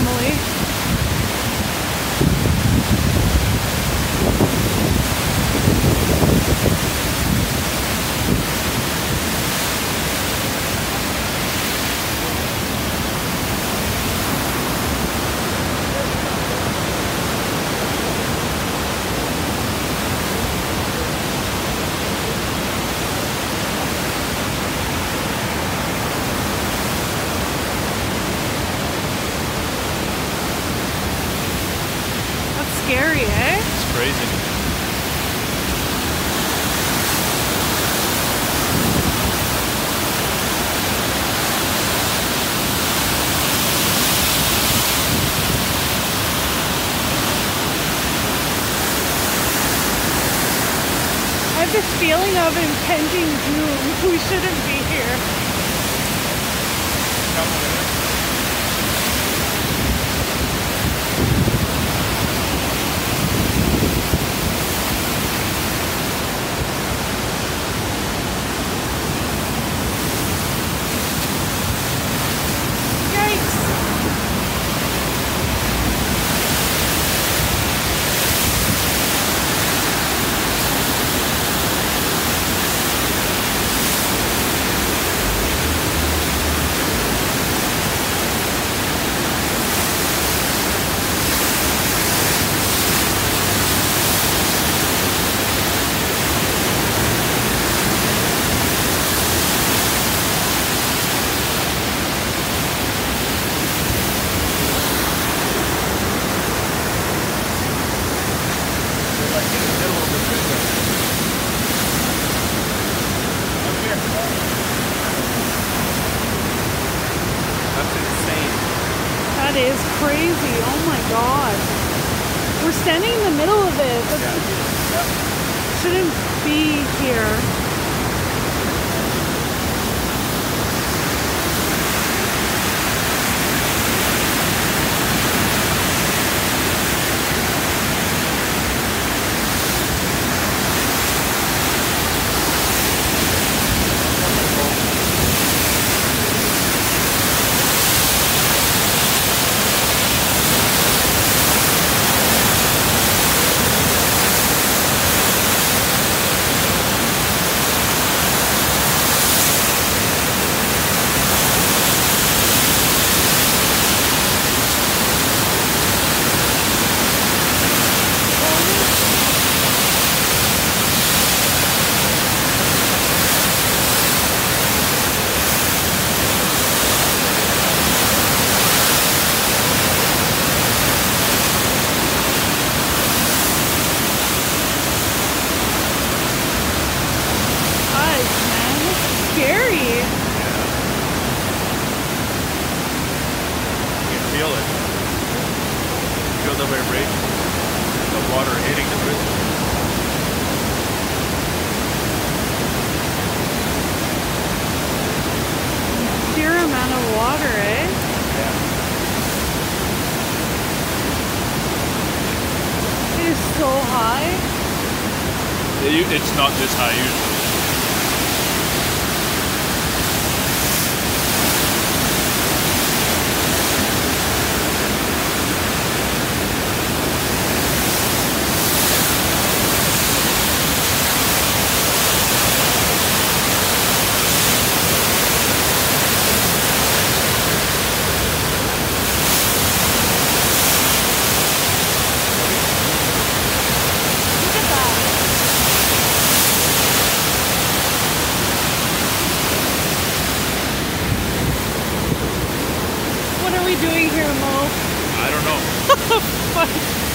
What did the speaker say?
normally. Scary, eh? It's crazy. I have this feeling of impending doom. We shouldn't be here. Crazy. Oh my god. We're standing in the middle of it. That Yeah. shouldn't be here. Guys, man, scary. You can feel it. Feel the vibration. The water hitting the bridge. Sheer amount of water, eh? Yeah. It is so high. It's not this high usually. Doing here, Mo? I don't know. Fuck.